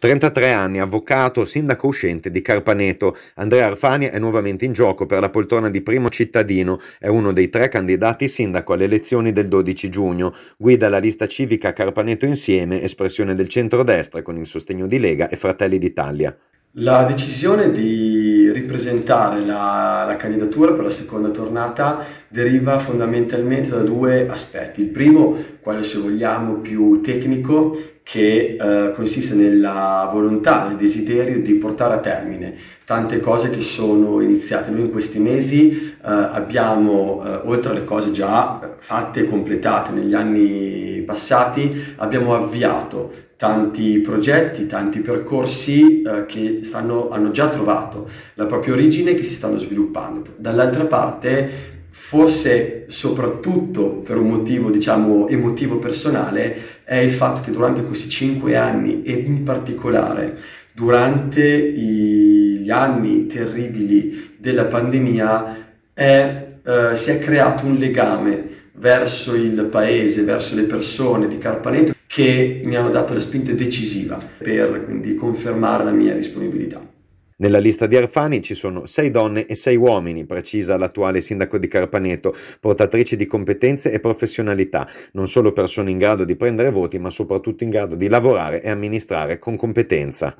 33 anni, avvocato, sindaco uscente di Carpaneto. Andrea Arfani è nuovamente in gioco per la poltrona di primo cittadino, è uno dei tre candidati sindaco alle elezioni del 12 giugno. Guida la lista civica Carpaneto Insieme, espressione del centrodestra con il sostegno di Lega e Fratelli d'Italia. La decisione di ripresentare la, la, candidatura per la seconda tornata deriva fondamentalmente da due aspetti. Il primo, quello se vogliamo più tecnico, che eh, consiste nella volontà, nel desiderio di portare a termine tante cose che sono iniziate. Noi in questi mesi eh, abbiamo, eh, oltre alle cose già fatte e completate negli anni passati, abbiamo avviato tanti progetti, tanti percorsi eh, che stanno, hanno già trovato la propria origine e che si stanno sviluppando. Dall'altra parte, forse soprattutto per un motivo diciamo emotivo personale, è il fatto che durante questi cinque anni e in particolare durante gli anni terribili della pandemia è, eh, si è creato un legame verso il paese, verso le persone di Carpaneto che mi hanno dato la spinta decisiva per quindi confermare la mia disponibilità. Nella lista di Arfani ci sono sei donne e sei uomini, precisa l'attuale sindaco di Carpaneto, portatrici di competenze e professionalità, non solo persone in grado di prendere voti, ma soprattutto in grado di lavorare e amministrare con competenza.